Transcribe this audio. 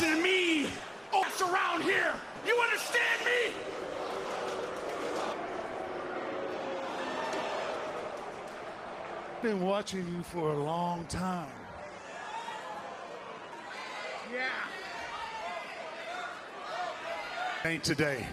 listen to me. Oh, it's around here. You understand me? Been watching you for a long time. Yeah. Ain't today.